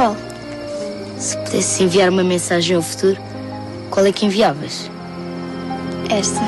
Qual? Se pudesse enviar uma mensagem ao futuro, qual é que enviavas? Esta.